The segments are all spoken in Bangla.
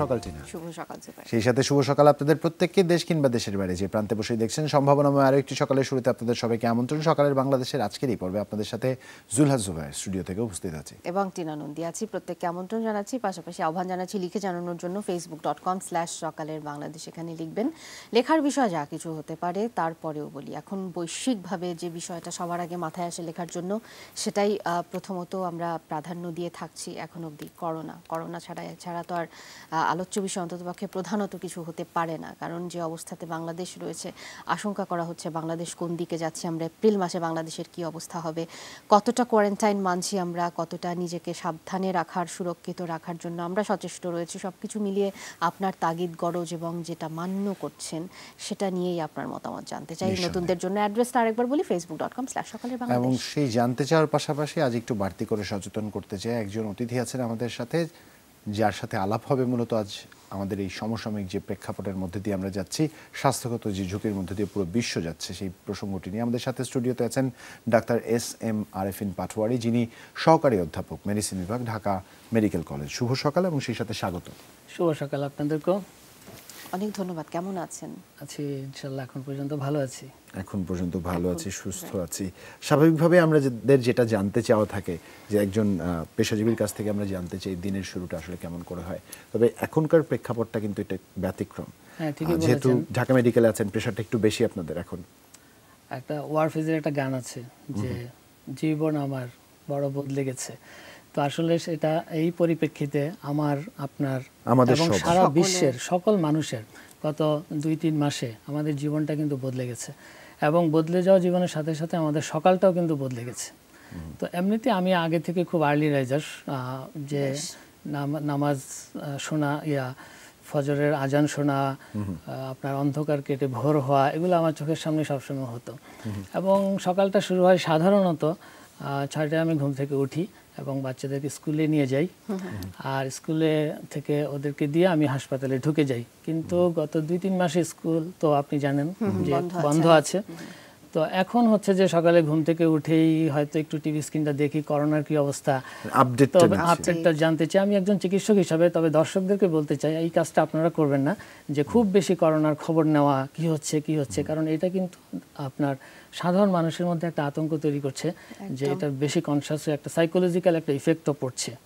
সকাল টিনা। শুভ সকাল সেই সাথে শুভ সকাল আপনাদের প্রত্যেককে দেশ কিংবা দেশের বাইরে। যে প্রান্তে বসেই দেখছেন সম্ভাবনাময় আরও একটি সকালের শুরুতে আপনাদের সবাইকে আমন্ত্রণ। সকালের বাংলাদেশের আজকের এই পর্বে আপনাদের সাথে জুলহাজ জুবাইর স্টুডিও থেকে উপস্থিত আছে। এবং টিনা নন্দী আছি। প্রত্যেককে আমন্ত্রণ জানাচ্ছি। পাশাপাশি আহ্বান জানাচ্ছি লিখে জানানোর জন্য ফেসবুক ডট কম স্ল্যাশ সকালের বাংলাদেশ এখানে লিখবেন। লেখার বিষয় যা কিছু হতে পারে তারপরেও বলি। এখন বৈশ্বিকভাবে যে বিষয়টা সবার আগে মাথায় আসে লেখার জন্য সেটাই প্রথমত আমরা প্রাধান্য দিয়ে থাকছি এখন অবধি করোনা। করোনা ছাড়া ছাড়া তো আর আলোচ্য বিষয় অন্ততপক্ষে প্রধানত কিছু হতে পারে না। কারণ যে অবস্থাতে বাংলাদেশ রয়েছে আশঙ্কা করা হচ্ছে বাংলাদেশ কোন দিকে যাচ্ছে আমরা এপ্রিল মাসে বাংলাদেশের কি অবস্থা হবে কতটা কোয়ারেন্টাইন মানছি আমরা কতটা নিজেকে সাবধানে রাখার সুরক্ষিত রাখার জন্য আমরা সচেষ্ট রয়েছি সবকিছু মিলিয়ে আপনার তাগিদ গরজ এবং যেটা মান্য করছেন সেটা নিয়েই আপনার মতামত জানতে চাই। নতুনদের জন্য অ্যাড্রেসটা আরেকবার বলি ফেসবুক ডট কম স্ল্যাশ সকালের এবং বাংলাদেশ সেই জানতে চাওয়ার পাশাপাশি আজ একটু বাড়তি করে সচেতন করতে চাই। একজন অতিথি আছেন আমাদের সাথে যার সাথে আলাপ হবে মূলত আজ আমাদের এই সমসাময়িক যে প্রেক্ষাপটের মধ্যে দিয়ে আমরা যাচ্ছি, স্বাস্থ্যগত যে ঝুঁকির মধ্যে দিয়ে পুরো বিশ্ব যাচ্ছে, সেই প্রসঙ্গটি নিয়ে আমাদের সাথে স্টুডিওতে আছেন doctor S M Arefin Patowari, যিনি সহকারী অধ্যাপক, মেডিসিন বিভাগ, ঢাকা মেডিকেল কলেজ। শুভ সকাল এবং সেই সাথে স্বাগত। শুভ সকাল আপনাদেরকেও। অনেক ধন্যবাদ কেমন আছেন? আছি ইনশাল্লাহ এখন পর্যন্ত ভালো আছি। এখন পর্যন্ত ভালো আছি সুস্থ আছি। স্বাভাবিকভাবে আমাদের যেটা জানতে চাওয়া থাকে যে একজন পেশাজীবীর কাছ থেকে আমরা জানতে চাই দিনের শুরুটা আসলে কেমন করে হয়। তবে এখনকার প্রেক্ষাপটটা কিন্তু এটা ব্যতিক্রম। হ্যাঁ, যেহেতু ঢাকা মেডিকেলে আছেন প্রেশারটা একটু বেশি আপনাদের এখন। একটা ওয়ারফেজের একটা গান আছে যে জীবন আমার বড় বদলে গেছে। তো আসলে সেটা এই পরিপ্রেক্ষিতে আমার আপনার আমাদের এবং সারা বিশ্বের সকল মানুষের গত দুই তিন মাসে আমাদের জীবনটা কিন্তু বদলে গেছে। এবং বদলে যাওয়া জীবনের সাথে সাথে আমাদের সকালটাও কিন্তু বদলে গেছে। তো এমনিতে আমি আগে থেকে খুব আর্লি রাইজার যে নাম- নামাজ আহ, শোনা ইয়া ফজরের আজান শোনা আহ, আপনার অন্ধকার কেটে ভোর হওয়া এগুলো আমার চোখের সামনে সবসময় হতো। এবং সকালটা শুরু হয় সাধারণত আহ, ছয়টায় আমি ঘুম থেকে উঠি। এবং বাচ্চাদেরকে স্কুলে নিয়ে যাই। আর স্কুলে থেকে ওদেরকে দিয়ে আমি হাসপাতালে ঢুকে যাই। কিন্তু গত দুই তিন মাসে স্কুল তো আপনি জানেন যে বন্ধ আছে। তো এখন হচ্ছে যে সকালে ঘুম থেকে উঠেই হয়তো একটু টিভি স্ক্রিনটা দেখি করোনার কি অবস্থা। আপডেটটা তবে আপডেটটা জানতে চাই। আমি একজন চিকিৎসক হিসাবে তবে দর্শকদেরকে বলতে চাই এই কাজটা আপনারা করবেন না যে খুব বেশি করোনার খবর নেওয়া কি হচ্ছে কি হচ্ছে? কারণ এটা কিন্তু আপনার সাধারণ মানুষের মধ্যে একটা আতঙ্ক তৈরি করছে যে এটা বেশি কনসাস একটা সাইকোলজিক্যাল একটা ইফেক্টও পড়ছে।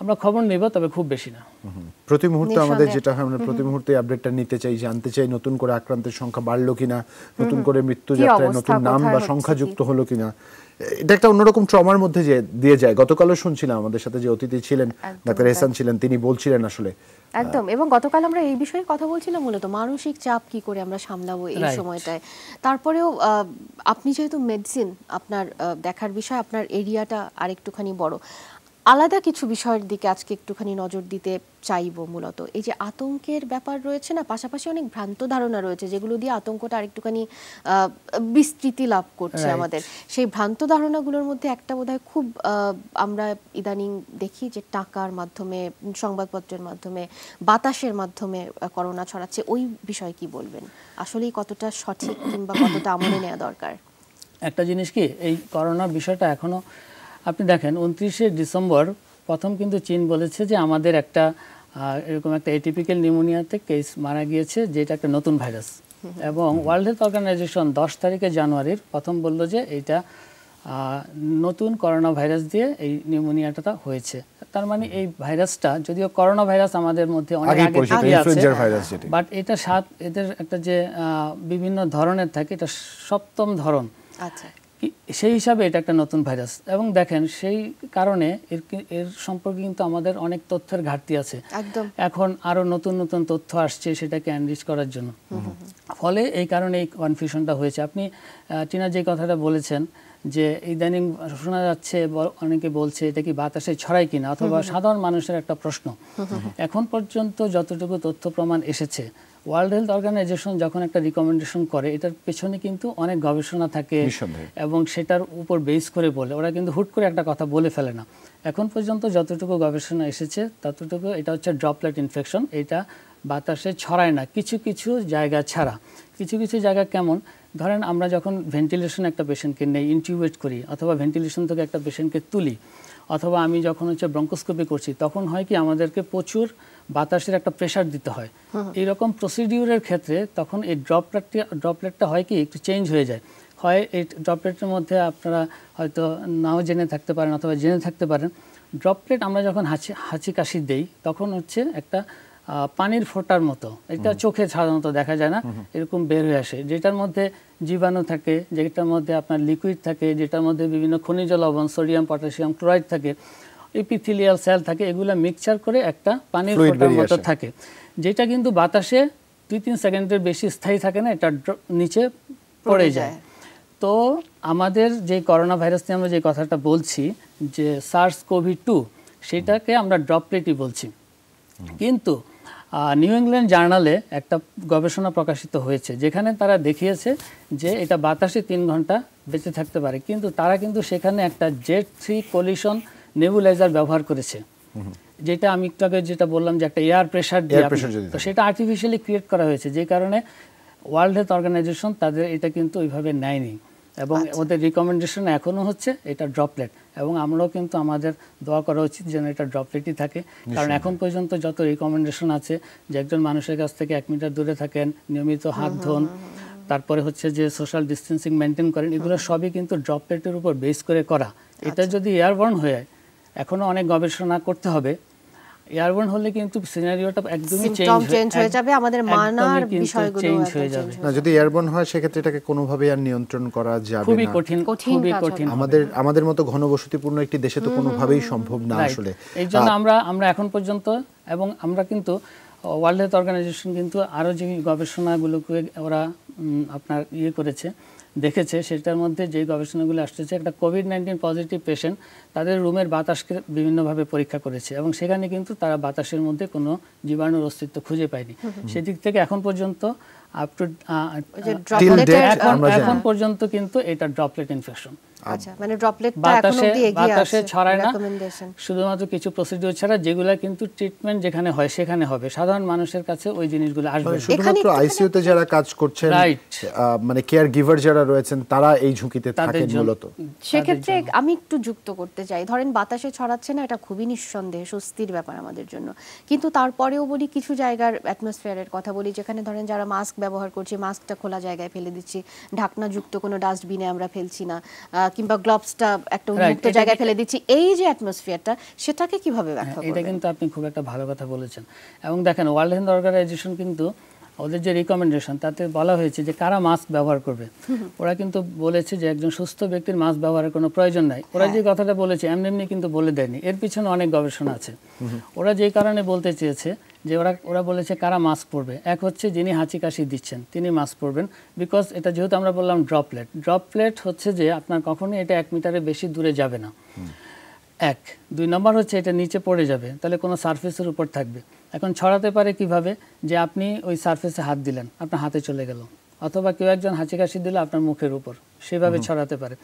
আমরা খবর নেব তবে খুব বেশি না। প্রতি মুহূর্তে আমাদের যেটা হয় আমরা প্রতি মুহূর্তে আপডেটটা নিতে চাই জানতে চাই নতুন করে আক্রান্তের সংখ্যা বাড়লো কিনা নতুন করে মৃত্যু যাত্রায় নতুন নাম বা সংখ্যা যুক্ত হলো কিনা। এটা একটা অন্যরকম ট্রমার মধ্যে যে দিয়ে যায়। গতকালও শুনছিলাম আমাদের সাথে যে অতিথি ছিলেন ডাক্তার। এহসান ছিলেন তিনি বলছিলেন আসলে। একদম এবং গতকাল আমরা এই বিষয়ে কথা বলছিলাম মূলত মানসিক চাপ কি করে আমরা সামলাবো এই সময়টায়। তারপরেও আহ, আপনি যেহেতু মেডিসিন আপনার আহ, দেখার বিষয় আপনার এরিয়াটা আরেকটুখানি বড়। আলাদা কিছু বিষয়ের দিকে আজকে একটুখানি নজর দিতে চাইব মূলত। এই যে আতঙ্কের ব্যাপার রয়েছে না পাশাপাশি অনেক ভ্রান্ত ধারণা রয়েছে যেগুলো দিয়ে আতঙ্কটা আরেকটুখানি বিস্তৃতি লাভ করছে আমাদের। সেই ভ্রান্ত ধারণাগুলোর মধ্যে একটা বোধহয় খুব আমরা ইদানিং দেখি যে টাকার মাধ্যমে সংবাদপত্রের মাধ্যমে বাতাসের মাধ্যমে করোনা ছড়াচ্ছে। ওই বিষয়ে কি বলবেন? আসলেই কতটা সঠিক কিংবা কতটা আমলে নেওয়া দরকার? একটা জিনিস কি এই করোনা বিষয়টা এখনও আপনি দেখেন উনত্রিশে ডিসেম্বর প্রথম কিন্তু চীন বলেছে যে আমাদের একটা এরকম একটা এটিপিক্যাল নিউমোনিয়াতে কেস মারা গিয়েছে যেটা একটা নতুন ভাইরাস এবং ওয়ার্ল্ড হেলথ অর্গানাইজেশন দশ তারিখে জানুয়ারির প্রথম বলল যে এইটা নতুন করোনা ভাইরাস দিয়ে এই নিউমোনিয়াটা হয়েছে। তার মানে এই ভাইরাসটা যদিও করোনা ভাইরাস আমাদের মধ্যে অনেক আগে আছে। বাট এটা সাত এদের একটা যে আহ, বিভিন্ন ধরনের থাকে এটা সপ্তম ধরন। আচ্ছা। সেই হিসাবে এটা একটা নতুন ভাইরাস। এবং দেখেন সেই কারণে এর এর সম্পর্কে কিন্তু আমাদের অনেক তথ্যের ঘাটতি আছে। একদম। এখন আরও নতুন নতুন তথ্য আসছে সেটাকে এনরিচ করার জন্য। ফলে এই কারণে এই কনফিউশনটা হয়েছে। আপনি টিনা যে কথাটা বলেছেন যে ইদানিং শোনা যাচ্ছে অনেকে বলছে এটা কি বাতাসে ছড়ায় কিনা? অথবা সাধারণ মানুষের একটা প্রশ্ন। এখন পর্যন্ত যতটুকু তথ্য প্রমাণ এসেছে ওয়ার্ল্ড হেলথ অর্গানাইজেশন যখন একটা রিকমেন্ডেশন করে এটার পেছনে কিন্তু অনেক গবেষণা থাকে। এবং সেটার উপর বেস করে বলে। ওরা কিন্তু হুট করে একটা কথা বলে ফেলে না। এখন পর্যন্ত যতটুকু গবেষণা এসেছে ততটুকু এটা হচ্ছে ড্রপলেট ইনফেকশন এটা বাতাসে ছড়ায় না। কিছু কিছু জায়গা ছাড়া। কিছু কিছু জায়গা কেমন? ধরেন আমরা যখন ভেন্টিলেশন একটা পেশেন্টকে নেই ইনটিউবেট করি অথবা ভেন্টিলেশন থেকে একটা পেশেন্টকে তুলি অথবা আমি যখন হচ্ছে ব্রঙ্কোস্কোপি করছি তখন হয় কি আমাদেরকে প্রচুর বাতাসের একটা প্রেশার দিতে হয়। এইরকম প্রসিডিউরের ক্ষেত্রে তখন এই ড্রপলেটটা ড্রপলেটটা হয় কি একটু চেঞ্জ হয়ে যায়। হয় এই ড্রপলেটের মধ্যে আপনারা হয়তো নাও জেনে থাকতে পারেন অথবা জেনে থাকতে পারেন। ড্রপলেট আমরা যখন হাঁচি হাঁচি কাশি দেই তখন হচ্ছে একটা পানির ফোঁটার মতো। এটা চোখে সাধারণত দেখা যায় না। এরকম বের হয়ে আসে। যেটার মধ্যে জীবাণু থাকে যেটার মধ্যে আপনার লিকুইড থাকে যেটার মধ্যে বিভিন্ন খনিজ লবণ সোডিয়াম পটাশিয়াম ক্লোরাইড থাকে এপিথিলিয়াল সেল থাকে এগুলো মিক্সচার করে একটা পানির ফোঁটার মতো থাকে। যেটা কিন্তু বাতাসে দুই তিন সেকেন্ডের বেশি স্থায়ী থাকে না এটা ড্র- নিচে পড়ে যায়। তো আমাদের যে করোনা ভাইরাস নিয়ে আমরা যে কথাটা বলছি যে সার্স কোভিড টু সেটাকে আমরা ড্রপলেটই বলছি। কিন্তু নিউ ইংল্যান্ড জার্নালে একটা গবেষণা প্রকাশিত হয়েছে যেখানে তারা দেখিয়েছে যে এটা বাতাসে তিন ঘণ্টা বেঁচে থাকতে পারে। কিন্তু তারা কিন্তু সেখানে একটা জেট থ্রি কলিশন নেবুলাইজার ব্যবহার করেছে। যেটা আমি একটু আগে যেটা বললাম যে একটা এয়ার প্রেশার দিয়ে তো সেটা আর্টিফিশিয়ালি ক্রিয়েট করা হয়েছে যে কারণে ওয়ার্ল্ড হেলথ অর্গানাইজেশন তাদের এটা কিন্তু ওইভাবে নেয়নি। এবং ওদের রিকমেন্ডেশন এখনও হচ্ছে এটা ড্রপলেট এবং আমরাও কিন্তু আমাদের দোয়া করা উচিত যেন এটা ড্রপলেটই থাকে। কারণ এখন পর্যন্ত যত রিকমেন্ডেশন আছে যে একজন মানুষের কাছ থেকে এক মিটার দূরে থাকেন নিয়মিত হাত ধোন তারপরে হচ্ছে যে সোশ্যাল ডিস্টেন্সিং মেনটেন করেন এগুলো সবই কিন্তু ড্রপলেটের উপর বেস করে করা। এটা যদি এয়ারবর্ন হয়ে এখনও অনেক গবেষণা করতে হবে এয়ারবর্ন হলে কিন্তু সিনারিওটা একদমই চেঞ্জ হয়ে যাবে, আমাদের মানার বিষয়গুলো চেঞ্জ একদম হয়ে যাবে। না যদি এয়ারবর্ন হয় সেক্ষেত্রে এটাকে কোনোভাবেই আর নিয়ন্ত্রণ করা যাবে না। কঠিন কঠিন খুবই কঠিন আমাদের আমাদের মতো ঘনবসতিপূর্ণ একটি দেশে তো কোনোভাবেই সম্ভব না আসলে। এই জন্য আমরা আমরা এখন পর্যন্ত এবং আমরা কিন্তু ওয়ার্ল্ড হেলথ অর্গানাইজেশন কিন্তু আরও যে গবেষণাগুলোকে ওরা উম, আপনার ইয়ে করেছে দেখেছে সেটার মধ্যে যে গবেষণাগুলো আসতেছে একটা কোভিড নাইন্টিন পজিটিভ পেশেন্ট তাদের রুমের বাতাসকে বিভিন্নভাবে পরীক্ষা করেছে এবং সেখানে কিন্তু তারা বাতাসের মধ্যে কোনো জীবাণুর অস্তিত্ব খুঁজে পায়নি। সেদিক থেকে এখন পর্যন্ত আপ টু। এখন পর্যন্ত কিন্তু এটা ড্রপলেট ইনফেকশন আচ্ছা মানে ড্রপলেটটা এখন অবধি এগিয়ে বাতাসে ছড়ায় না। শুধুমাত্র কিছু প্রসিডিউর ছাড়া যেগুলো কিন্তু ট্রিটমেন্ট যেখানে হয় সেখানে হবে। সাধারণ মানুষের কাছে ওই জিনিসগুলো আসবে মানে শুধুমাত্র আইসিইউতে যারা কাজ করছেন মানে কেয়ার গিভার যারা রয়েছেন তারা এই ঝুঁকিতে থাকেন মূলত। সেক্ষেত্রে আমি একটু যুক্ত করতে চাই। ধরেন বাতাসে ছড়াচ্ছে না এটা খুবই নিঃসন্দেহে স্বস্তির ব্যাপার আমাদের জন্য। কিন্তু তারপরেও বলি কিছু জায়গার অ্যাটমসফিয়ারের কথা বলি যেখানে ধরেন যারা মাস্ক ব্যবহার করছে মাস্কটা খোলা জায়গায় ফেলে দিচ্ছি ঢাকনাযুক্ত কোনো ডাস্টবিনে আমরা ফেলছি না কিংবা গ্লোভসটা একটা উন্মুক্ত জায়গায় ফেলে দিচ্ছি এই যে অ্যাটমসফিয়ারটা সেটাকে কীভাবে ব্যাখ্যা হ্যাঁ, এটা কিন্তু আপনি খুব একটা ভালো কথা বলেছেন। এবং দেখেন ওয়ার্ল্ড হেলথ অর্গানাইজেশন কিন্তু ওদের যে রিকমেন্ডেশন তাতে বলা হয়েছে যে কারা মাস্ক ব্যবহার করবে। ওরা কিন্তু বলেছে যে একজন সুস্থ ব্যক্তির মাস্ক ব্যবহারের কোনো প্রয়োজন নাই। ওরা যে কথাটা বলেছে এমনি এমনি কিন্তু বলে দেয়নি। এর পিছনে অনেক গবেষণা আছে। ওরা যে কারণে বলতে চেয়েছে যে ওরা ওরা বলেছে কারা মাস্ক পরবে। এক হচ্ছে যিনি হাঁচি কাশি দিচ্ছেন তিনি মাস্ক পরবেন। বিকজ এটা যেহেতু আমরা বললাম ড্রপলেট ড্রপলেট হচ্ছে যে আপনার কখনোই এটা এক মিটারের বেশি দূরে যাবে না। এক। দুই নম্বর হচ্ছে এটা নিচে পড়ে যাবে তাহলে কোনো সারফেসের উপর থাকবে। এখন ছড়াতে পারে কীভাবে? যে আপনি ওই সারফেসে হাত দিলেন আপনার হাতে চলে গেল। অথবা কেউ একজন হাঁচি কাশি দিল আপনার মুখের উপর সেভাবে ছড়াতে পারে।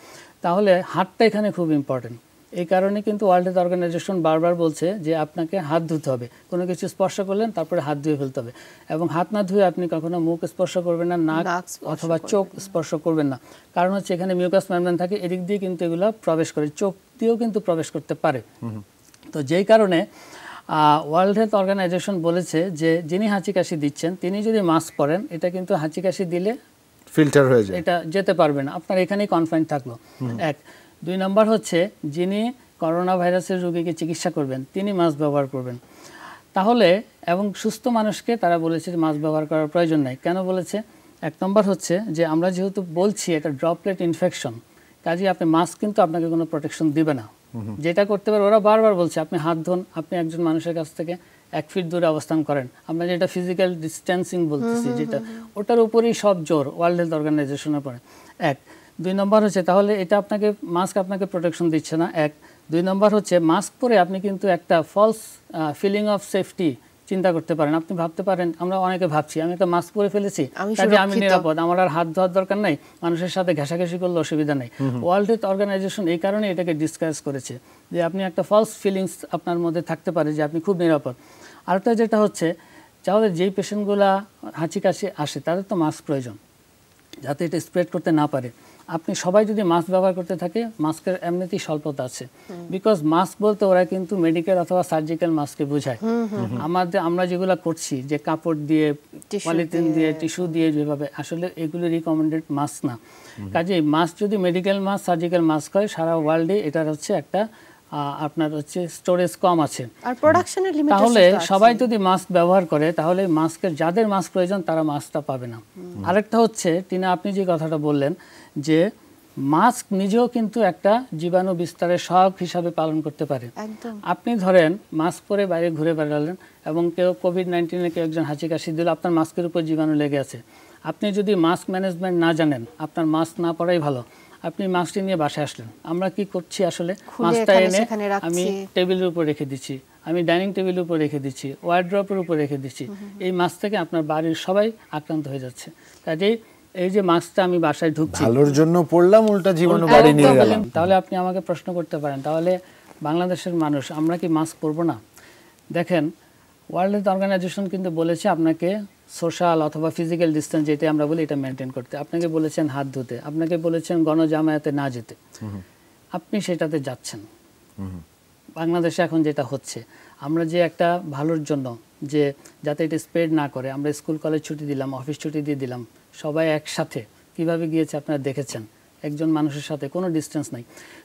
তাহলে হাতটা এখানে খুব ইম্পর্টেন্ট এই কারণে কিন্তু ওয়ার্ল্ড হেলথ অর্গানাইজেশন বারবার বলছে যে আপনাকে হাত ধুতে হবে। কোনো কিছু স্পর্শ করলেন তারপরে হাত ধুয়ে ফেলতে হবে। এবং হাত না ধুয়ে আপনি কখনো মুখ স্পর্শ করবেন না নাক অথবা চোখ স্পর্শ করবেন না। কারণ হচ্ছে এখানে মিউকাস মেমব্রেন থাকে এদিক দিয়ে কিন্তু এগুলো প্রবেশ করে চোখ দিয়েও কিন্তু প্রবেশ করতে পারে। তো যেই কারণে ওয়ার্ল্ড হেলথ অর্গানাইজেশন বলেছে যে যিনি হাঁচি কাশি দিচ্ছেন তিনি যদি মাস্ক পরেন এটা কিন্তু হাঁচি কাশি দিলে ফিল্টার হয়ে যায়। এটা যেতে পারবে না। আপনার এখানেই কনফাইন থাকল। এক দুই নম্বর হচ্ছে যিনি করোনা ভাইরাসের রোগীকে চিকিৎসা করবেন তিনি মাস্ক ব্যবহার করবেন। তাহলে এবং সুস্থ মানুষকে তারা বলেছে যে মাস্ক ব্যবহার করার প্রয়োজন নাই। কেন বলেছে? এক নম্বর হচ্ছে যে আমরা যেহেতু বলছি এটা ড্রপলেট ইনফেকশন কাজে আপনি মাস্ক কিন্তু আপনাকে কোনো প্রোটেকশন দিবে না। যেটা করতে পারে ওরা বারবার বলছে আপনি হাত ধোন আপনি একজন মানুষের কাছ থেকে এক ফিট দূরে অবস্থান করেন। আমরা যেটা ফিজিক্যাল ডিস্টেন্সিং বলতেছি যেটা ওটার উপরেই সব জোর ওয়ার্ল্ড হেলথ অর্গানাইজেশনের পরে এক দুই নম্বর হচ্ছে তাহলে এটা আপনাকে মাস্ক আপনাকে প্রোটেকশন দিচ্ছে না। এক দুই নম্বর হচ্ছে মাস্ক পরে আপনি কিন্তু একটা ফলস ফিলিং অফ সেফটি চিন্তা করতে পারেন। আপনি ভাবতে পারেন আমরা অনেকে ভাবছি আমি একটা মাস্ক পরে ফেলেছি কাজে আমি নিরাপদ আমার আর হাত ধোয়ার দরকার নাই মানুষের সাথে ঘেঁষাঘেঁষি করলে অসুবিধা নেই। ওয়ার্ল্ড হেলথ অর্গানাইজেশন এই কারণে এটাকে ডিসকাস করেছে যে আপনি একটা ফলস ফিলিংস আপনার মধ্যে থাকতে পারে যে আপনি খুব নিরাপদ। আরেকটা যেটা হচ্ছে তাহলে যেই পেশেন্টগুলা হাঁচি কাশি আসে তাদের তো মাস্ক প্রয়োজন যাতে এটা স্প্রেড করতে না পারে। আপনি সবাই যদি মাস্ক ব্যবহার করতে থাকে মাস্কের এমনিতেই স্বল্পতা আছে। বিকজ মাস্ক বলতে ওরা কিন্তু মেডিকেল অথবা সার্জিক্যাল মাস্ককে বোঝায়। আমাদের আমরা যেগুলো করছি যে কাপড় দিয়ে পলিথিন দিয়ে। টিস্যু দিয়ে যেভাবে আসলে এগুলো রিকমেন্ডেড মাস্ক না। কাজেই মাস্ক যদি মেডিকেল মাস্ক সার্জিক্যাল মাস্ক হয় সারা ওয়ার্ল্ডে এটার হচ্ছে একটা আহ, আপনার হচ্ছে স্টোরেজ কম আছে। আর প্রোডাকশনের লিমিটেশন তাহলে সবাই যদি মাস্ক ব্যবহার করে তাহলে মাস্কের যাদের মাস্ক প্রয়োজন তারা মাস্কটা পাবে না। আরেকটা হচ্ছে টিনা আপনি যে কথাটা বললেন যে মাস্ক নিজেও কিন্তু একটা জীবাণু বিস্তারের সহায়ক হিসাবে পালন করতে পারে। আপনি ধরেন মাস্ক পরে বাইরে ঘুরে বেড়ালেন এবং কেউ কোভিড নাইন্টিনে কেউ একজন হাঁচি কাশি দিল আপনার মাস্কের উপর জীবাণু লেগে আছে। আপনি যদি মাস্ক ম্যানেজমেন্ট না জানেন আপনার মাস্ক না পরাই ভালো। আপনি মাস্কটি নিয়ে বাসায় আসলেন। আমরা কি করছি আসলে? মাস্কটা এনে আমি টেবিলের উপর রেখে দিচ্ছি আমি ডাইনিং টেবিলের উপর রেখে দিচ্ছি ওয়ার্ড্রপের উপর রেখে দিচ্ছি। এই মাছ থেকে আপনার বাড়ির সবাই আক্রান্ত হয়ে যাচ্ছে। কাজেই এই যে মাছটা আমি বাসায় ঢুকছি। ভালোর জন্য পড়লাম উল্টা জীবাণু বাড়ি নিয়ে গেলাম। তাহলে আপনি আমাকে প্রশ্ন করতে পারেন। তাহলে বাংলাদেশের মানুষ আমরা কি মাস্ক পরবো না? দেখেন ওয়ার্ল্ড হেলথ অর্গানাইজেশন কিন্তু বলেছে আপনাকে সোশ্যাল অথবা ফিজিক্যাল ডিস্টেন্স যেটা আমরা বলি এটা মেনটেন করতে। আপনাকে বলেছেন হাত ধুতে আপনাকে বলেছেন গণজামায়াতে না যেতে। আপনি সেটাতে যাচ্ছেন। বাংলাদেশে এখন যেটা হচ্ছে আমরা যে একটা ভালোর জন্য যে যাতে এটা স্প্রেড না করে আমরা স্কুল কলেজ ছুটি দিলাম অফিস ছুটি দিয়ে দিলাম সবাই একসাথে। কীভাবে গিয়েছে আপনারা দেখেছেন। একজন মানুষের সাথে কোনো ডিস্টেন্স নাই।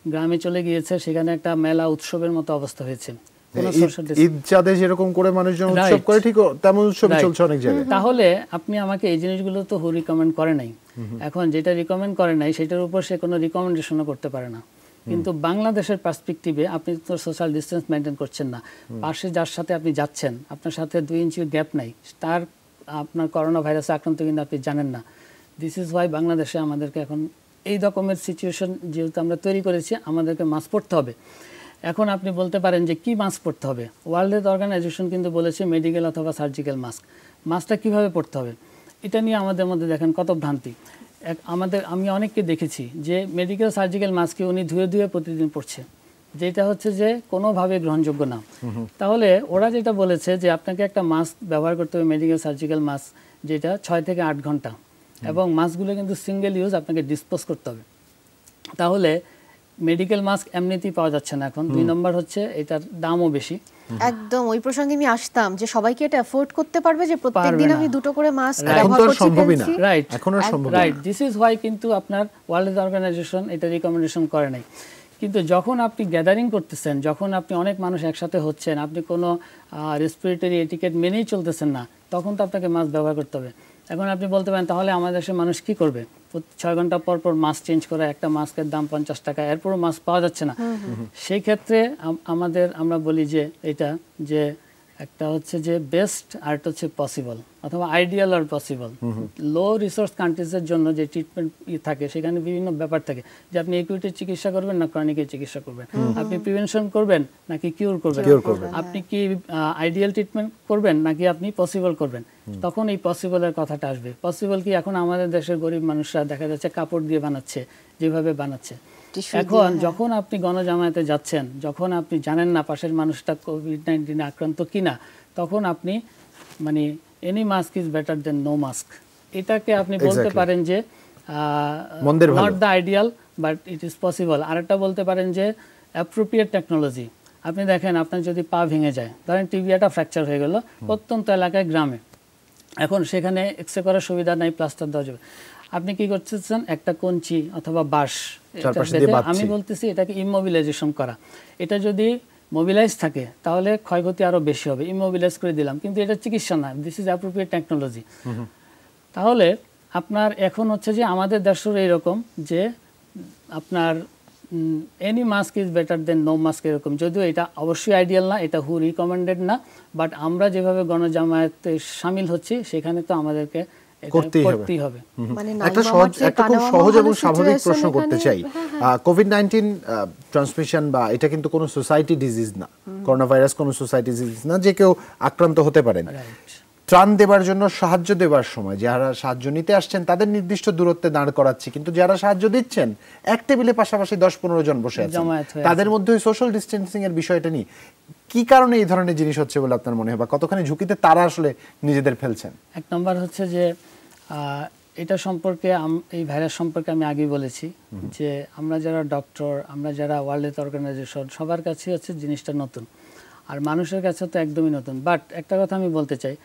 গ্রামে চলে গিয়েছে সেখানে একটা মেলা উৎসবের মতো অবস্থা হয়েছে। কোনো ঈদ- social distance- ঈদ চাঁদে যেরকম করে মানুষজন উৎসব করে ঠিক তেমন উৎসব চলছে অনেক জায়গায়। তাহলে আপনি আমাকে এই জিনিসগুলো তো হু রিকমেন্ড করে নাই। এখন যেটা রিকমেন্ড করে নাই সেটার উপর সে কোনো রিকমেন্ডেশনও করতে পারে না। কিন্তু বাংলাদেশের পার্সপেক্টিভে আপনি তো সোশ্যাল ডিস্টেন্স মেনটেন করছেন না। পাশে যার সাথে আপনি যাচ্ছেন আপনার সাথে দুই ইঞ্চি গ্যাপ নাই। তার আপনার করোনা ভাইরাসে আক্রান্ত কিন্তু আপনি জানেন না। দিস ইজ ওয়াই বাংলাদেশে আমাদেরকে এখন এই রকমের সিচুয়েশন যেহেতু আমরা তৈরি করেছি, আমাদেরকে মাস্ক পড়তে হবে। এখন আপনি বলতে পারেন যে কি মাস্ক পড়তে হবে? ওয়ার্ল্ড হেলথ অর্গানাইজেশন কিন্তু বলেছে মেডিকেল অথবা সার্জিক্যাল মাস্ক মাস্কটা কীভাবে পড়তে হবে? এটা নিয়ে আমাদের মধ্যে দেখেন কত ভ্রান্তি। এক, আমাদের, আমি অনেককে দেখেছি যে মেডিকেল সার্জিক্যাল মাস্ককে উনি ধুয়ে ধুয়ে প্রতিদিন পড়ছে যেটা হচ্ছে যে কোনোভাবে গ্রহণযোগ্য না। তাহলে ওরা যেটা বলেছে যে আপনাকে একটা মাস্ক ব্যবহার করতে হবে মেডিকেল সার্জিক্যাল মাস্ক যেটা ছয় থেকে আট ঘণ্টা। এবং মাস্কগুলো কিন্তু সিঙ্গেল ইউজ আপনাকে ডিসপোজ করতে হবে। তাহলে মেডিকেল মাস্ক এমনিতেই পাওয়া যাচ্ছে না এখন। দুই নম্বর হচ্ছে এটার দামও বেশি। একদম ওই প্রসঙ্গে আমি আসতাম যে সবাইকে এটা এফোর্ড করতে পারবে যে প্রত্যেক দিন আমি দুটো করে মাস্ক ব্যবহার করছি সম্ভবই না। রাইট এখন আর সম্ভব না। রাইট দিস ইজ হোয়াই কিন্তু আপনার ওয়ার্ল্ড হেলথ অর্গানাইজেশন এটা রিকমেন্ডেশন করে নাই। কিন্তু যখন আপনি গ্যাদারিং করতেছেন যখন আপনি অনেক মানুষ একসাথে হচ্ছেন আপনি কোনো রেসপিরেটরি এটিকেট মেনেই চলতেছেন না তখন তো আপনাকে মাস্ক ব্যবহার করতে হবে। এখন আপনি বলতে পারেন তাহলে আমাদের দেশের মানুষ কি করবে? ছয় ঘণ্টা পর পর মাস্ক চেঞ্জ করা একটা মাস্কের দাম পঞ্চাশ টাকা এরপরও মাস্ক পাওয়া যাচ্ছে না। সেই ক্ষেত্রে আমাদের আমরা বলি যে এটা যে একটা হচ্ছে যে বেস্ট আর একটা হচ্ছে পসিবল অথবা আইডিয়াল আর পসিবল লো রিসোর্স কান্ট্রিজের জন্য যে ট্রিটমেন্ট থাকে সেখানে বিভিন্ন ব্যাপার থাকে। যে আপনি একুইটির চিকিৎসা করবেন না ক্রনিকের চিকিৎসা করবেন। আপনি প্রিভেনশন করবেন নাকি কিউর করবেন? আপনি কি আইডিয়াল ট্রিটমেন্ট করবেন নাকি আপনি পসিবল করবেন? তখন এই পসিবলের কথাটা আসবে। পসিবল কি এখন আমাদের দেশের গরিব মানুষরা দেখা যাচ্ছে কাপড় দিয়ে বানাচ্ছে যেভাবে বানাচ্ছে। এখন যখন আপনি গণজামায়াতে যাচ্ছেন যখন আপনি জানেন না পাশের মানুষটা কোভিড নাইন্টিনে আক্রান্ত কিনা তখন আপনি মানে any mask is better than no mask এটাকে আপনি বলতে পারেন যে not the ideal but it is possible আরেকটা বলতে পারেন যে অ্যাপ্রোপ্রিয়েট টেকনোলজি আপনি দেখেন আপনার যদি পা ভেঙে যায় ধরেন টিবিয়াটা ফ্র্যাকচার হয়ে গেল প্রত্যন্ত এলাকায় গ্রামে। এখন সেখানে এক্সরে করার সুবিধা নাই প্লাস্টার দেওয়া যাবে। আপনি কি করতেছেন? একটা কঞ্চি অথবা বাঁশ। আমি বলতেছি এটাকে ইমোবিলাইজেশন করা। এটা যদি মোবিলাইজ থাকে তাহলে ক্ষয়ক্ষতি আরও বেশি হবে। ইমোবিলাইজ করে দিলাম কিন্তু এটা চিকিৎসা না। দিস ইজ অ্যাপ্রোপ্রিয়েট টেকনোলজি তাহলে আপনার এখন হচ্ছে যে আমাদের দেশের এইরকম যে আপনার any mask is better than no mask এরকম। যদিও এটা অবশ্যই আইডিয়াল না এটা হু রিকমেন্ডেড না বাট আমরা যেভাবে গণজামায়াতে সামিল হচ্ছি সেখানে তো আমাদেরকে করতেই হবে। মানে একটা সহজ একটা খুব সহজ এবং স্বাভাবিক প্রশ্ন করতে চাই। হ্যাঁ, কোভিড নাইন্টিন ট্রান্সমিশন বা এটা কিন্তু কোনো সোসাইটি ডিজিজ না। করোনা ভাইরাস কোনো সোসাইটি ডিজিজ না যে কেউ আক্রান্ত হতে পারেন। ত্রাণ দেবার জন্য সাহায্য দেবার সময় যারা সাহায্য নিতে আসছেন তাদের নির্দিষ্ট দূরত্বে দাঁড় করাচ্ছি। কিন্তু যারা সাহায্য দিচ্ছেন এক টেবিলে পাশাপাশি দশ পনেরো জন বসে আছেন। তাদের মধ্যে সোশ্যাল ডিস্টেন্সিং এর বিষয়টা নিয়ে কি কারণে এই ধরনের জিনিস হচ্ছে বলে আপনার মনে হয়? বা কতখানি ঝুঁকিতে তারা আসলে নিজেদের ফেলছেন? এক নম্বর হচ্ছে যে এটা সম্পর্কে এই ভাইরাস সম্পর্কে আমি আগেই বলেছি যে আমরা যারা ডক্টর আমরা যারা ওয়ার্ল্ড হেলথ অর্গানাইজেশন সবার কাছে হচ্ছে জিনিসটা নতুন। আর মানুষের কাছে তো একদমই নতুন। বাট একটা কথা আমি বলতে চাই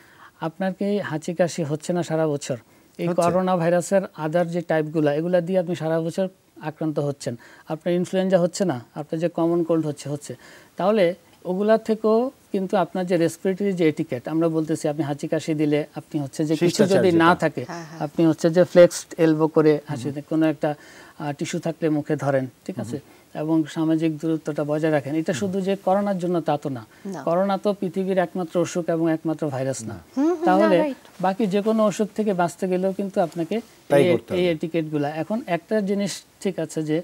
আপনার কি হাঁচি কাশি হচ্ছে না সারা বছর? এই করোনা ভাইরাসের আদার যে টাইপগুলো এগুলা দিয়ে আপনি সারা বছর আক্রান্ত হচ্ছেন। আপনার ইনফ্লুয়েঞ্জা হচ্ছে না আপনার যে কমন কোল্ড হচ্ছে হচ্ছে। তাহলে ওগুলা থেকেও কিন্তু আপনার যে রেসপিরেটরি যে এটিকেট আমরা বলতেছি আপনি হাঁচি কাশি দিলে আপনি হচ্ছে যে কিছু যদি না থাকে আপনি হচ্ছে যে ফ্লেক্সড এলবো করে হাসিতে কোনো একটা টিস্যু থাকলে মুখে ধরেন ঠিক আছে? এবং সামাজিক দূরত্বটা বজায় রাখেন। এটা শুধু যে করোনার জন্য তা তো না। করোনা তো পৃথিবীর একমাত্র অসুখ এবং একমাত্র ভাইরাস না। তাহলে বাকি যে কোনো অসুখ থেকে বাঁচতে গেলেও কিন্তু আপনাকে। এই এটিকেটগুলো এখন একটা জিনিস ঠিক আছে যে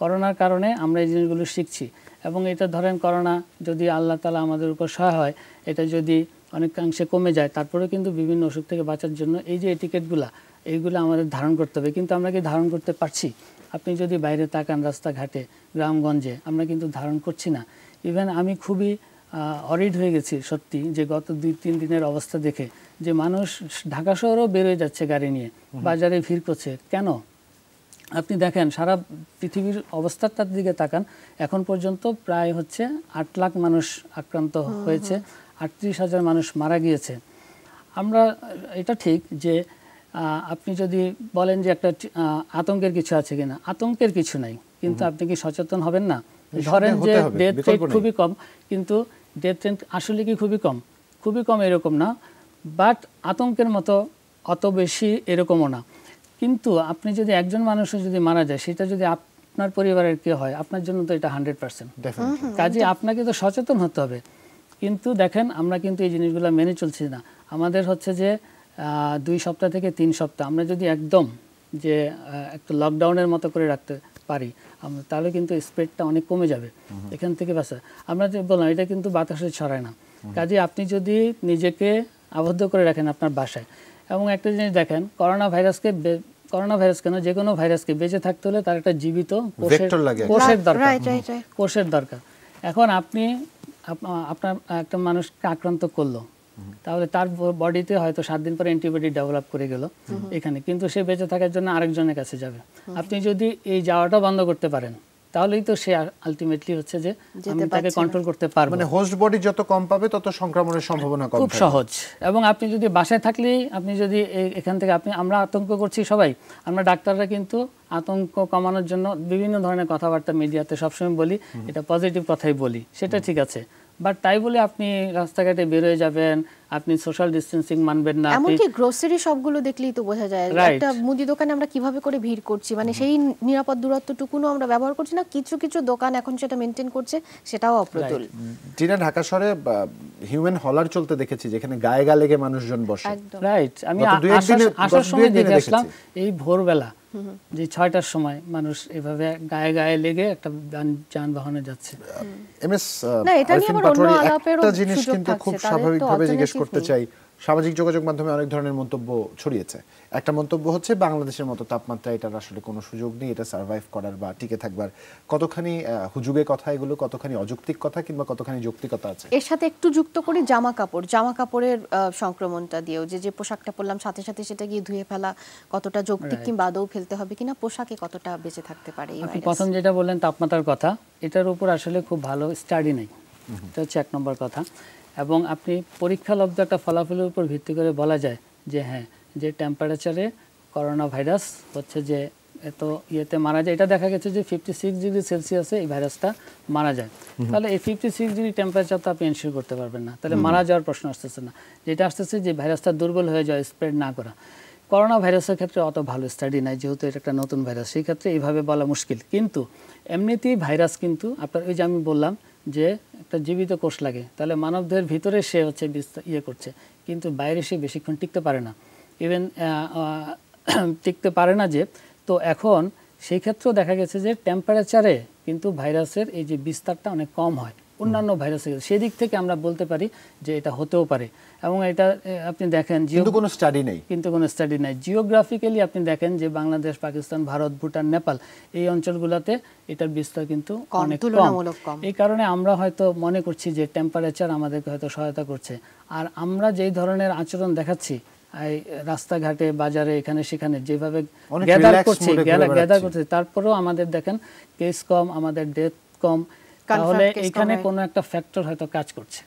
করোনার কারণে আমরা এই জিনিসগুলো শিখছি। এবং এটা ধরেন করোনা যদি আল্লাহ তালা আমাদের উপর সহায় হয় এটা যদি অনেকাংশে কমে যায় তারপরে কিন্তু বিভিন্ন অসুখ থেকে বাঁচার জন্য এই যে এটিকেটগুলা এইগুলো আমাদের ধারণ করতে হবে। কিন্তু আমরা কি ধারণ করতে পারছি? আপনি যদি বাইরে তাকান রাস্তাঘাটে গ্রামগঞ্জে আমরা কিন্তু ধারণ করছি না। ইভেন আমি খুবই অরিড হয়ে গেছি সত্যি যে গত দুই তিন দিনের অবস্থা দেখে যে মানুষ ঢাকা শহরেও বেরোয় যাচ্ছে গাড়ি নিয়ে বাজারে ভিড় করছে। কেন? আপনি দেখেন সারা পৃথিবীর অবস্থাটার দিকে তাকান এখন পর্যন্ত প্রায় হচ্ছে আট লাখ মানুষ আক্রান্ত হয়েছে আটত্রিশ হাজার মানুষ মারা গিয়েছে। আমরা এটা ঠিক যে আপনি যদি বলেন যে একটা আতঙ্কের কিছু আছে কিনা আতঙ্কের কিছু নাই। কিন্তু আপনি কি সচেতন হবেন না? ধরেন যে ডেথ রেট খুবই কম কিন্তু ডেথ রেট আসলে কি খুবই কম? খুবই কম এরকম না বাট আতঙ্কের মতো অত বেশি এরকমও না। কিন্তু আপনি যদি একজন মানুষের যদি মারা যায় সেটা যদি আপনার পরিবারের কেউ হয় আপনার জন্য তো এটা হান্ড্রেড পার্সেন্ট। কাজে আপনাকে তো সচেতন হতে হবে। কিন্তু দেখেন আমরা কিন্তু এই জিনিসগুলো মেনে চলছি না। আমাদের হচ্ছে যে দুই সপ্তাহ থেকে তিন সপ্তাহ আমরা যদি একদম যে একটা লকডাউনের মতো করে রাখতে পারি তাহলে কিন্তু স্প্রেডটা অনেক কমে যাবে। এখান থেকে বাসা আমরা যে বললাম এটা কিন্তু বাতাসে ছড়ায় না। কাজে আপনি যদি নিজেকে আবদ্ধ করে রাখেন আপনার বাসায় এবং একটা জিনিস দেখেন করোনা ভাইরাসকে করোনা ভাইরাস কেন যে কোনো ভাইরাসকে বেঁচে থাকতে হলে তার একটা জীবিত কোষের দরকার. কোষের দরকার। এখন আপনি আপনার একটা মানুষকে আক্রান্ত করল তাহলে তার বডিতে হয়তো সাত দিন পরে অ্যান্টিবডি ডেভেলপ করে গেল এখানে। কিন্তু সে বেঁচে থাকার জন্য আরেকজনের কাছে যাবে। আপনি যদি এই যাওয়াটা বন্ধ করতে পারেন তাহলেই তো সে আলটিমেটলি হচ্ছে যে আমি তাকে কন্ট্রোল করতে পারব। মানে হোস্ট বডি যত কম পাবে তত সংক্রমণের সম্ভাবনা কম খুব সহজ। এবং আপনি যদি বাসায় থাকলেই আপনি যদি এখান থেকে আপনি আমরা আতঙ্ক করছি সবাই। আমরা ডাক্তাররা কিন্তু আতঙ্ক কমানোর জন্য বিভিন্ন ধরনের কথাবার্তা মিডিয়াতে সবসময় বলি এটা পজিটিভ কথাই বলি সেটা ঠিক আছে। বাট তাই বলে আপনি রাস্তাঘাটে বেরোয় যাবেন আপনি সোশ্যাল ডিস্টেন্সিং মানবেন না এমনকি গ্রোসারি সবগুলো দেখলেই তো বোঝা যায় একটা মুদি দোকানে আমরা কীভাবে করে ভিড় করছি মানে সেই নিরাপদ দূরত্বটুকুনও আমরা ব্যবহার করছি না কিছু কিছু দোকান এখন সেটা মেনটেন করছে সেটাও অপ্রতুল। টিনা ঢাকা শহরে হিউম্যান হলার চলতে দেখেছি যেখানে গায়ে গা লেগে মানুষজন বসে। রাইট আমি আসার সময় দেখে আসলাম এই ভোরবেলা যে ছয়টার সময় মানুষ এভাবে গায়ে গায়ে লেগে একটা যান- যানবাহনে যাচ্ছে। এমএস না, এটা নিয়ে আবার অন্য আলাপেরও একটা জিনিস কিন্তু খুব স্বাভাবিক ভাবে স্বাভাবিকভাবে জিজ্ঞেস করতে চাই। সামাজিক যোগাযোগ মাধ্যমে অনেক ধরনের মন্তব্য ছড়িয়েছে। একটা মন্তব্য হচ্ছে বাংলাদেশের মতো তাপমাত্রা এটার আসলে কোনো সুযোগ নেই এটা সার্ভাইভ করার বা টিকে থাকবার। কতখানি হুজুগে কথা এগুলো কতখানি অযৌক্তিক কথা কিংবা কতখানি যৌক্তিকতা আছে? এর সাথে একটু যুক্ত করি জামা কাপড়। জামা কাপড়ের সংক্রমণটা দিয়েও যে যে পোশাকটা পরলাম সাথে সাথে সেটা গিয়ে ধুয়ে ফেলা কতটা যৌক্তিক কিংবা আদৌ ফেলতে হবে কিনা পোশাকে কতটা বেঁচে থাকতে পারে আপনি প্রথম যেটা বললেন তাপমাত্রার কথা এটার উপর আসলে খুব ভালো স্টাডি নেই। এটা হচ্ছে এক নম্বর কথা। এবং আপনি পরীক্ষালব্ধ একটা ফলাফলের উপর ভিত্তি করে বলা যায় যে হ্যাঁ যে টেম্পারেচারে করোনা ভাইরাস হচ্ছে যে এত ইয়েতে মারা যায় এটা দেখা গেছে যে ফিফটি সিক্স ডিগ্রি সেলসিয়াসে এই ভাইরাসটা মারা যায়। তাহলে এই ফিফটি সিক্স ডিগ্রি টেম্পারেচার তো আপনি এনশিওর করতে পারবেন না। তাহলে মারা যাওয়ার প্রশ্ন আসতেছে না। যেটা আসতেছে যে ভাইরাসটা দুর্বল হয়ে যায় স্প্রেড না করা। করোনা ভাইরাসের ক্ষেত্রে অত ভালো স্টাডি নাই যেহেতু এটা একটা নতুন ভাইরাস সেই ক্ষেত্রে এইভাবে বলা মুশকিল। কিন্তু এমনিতেই ভাইরাস কিন্তু আপনার ওই যে আমি বললাম যে একটা জীবিত কোষ লাগে, তাহলে মানবদের ভিতরে সে হচ্ছে ইয়ে করছে। কিন্তু বাইরে সে বেশিক্ষণ টিকতে পারে না। ইভেন টিকতে পারে না যে, তো এখন সেই ক্ষেত্রেও দেখা গেছে যে টেম্পারেচারে কিন্তু ভাইরাসের এই যে বিস্তারটা অনেক কম হয়। অন্যান্য ভাইরাসের ক্ষেত্রে। সেদিক থেকে আমরা বলতে পারি যে এটা হতেও পারে। এবং এটা আপনি দেখেন যে কিন্তু কোনো স্টাডি নেই। কিন্তু কোনো স্টাডি নাই। জিওগ্রাফিক্যালি আপনি দেখেন যে বাংলাদেশ পাকিস্তান ভারত ভুটান নেপাল এই অঞ্চলগুলোতে এটার বিস্তার কিন্তু অনেক কম। তুলনামূলক কম। এই কারণে আমরা হয়তো মনে করছি যে টেম্পারেচার আমাদেরকে হয়তো সহায়তা করছে। আর আমরা যেই ধরনের আচরণ দেখাচ্ছি এই রাস্তাঘাটে বাজারে এখানে সেখানে যেভাবে গ্যাদার করছে গ্যাদার করছে তারপরেও আমাদের দেখেন কেস কম আমাদের ডেথ কম। তাহলে এখানে। কোনো একটা ফ্যাক্টর হয়তো কাজ করছে।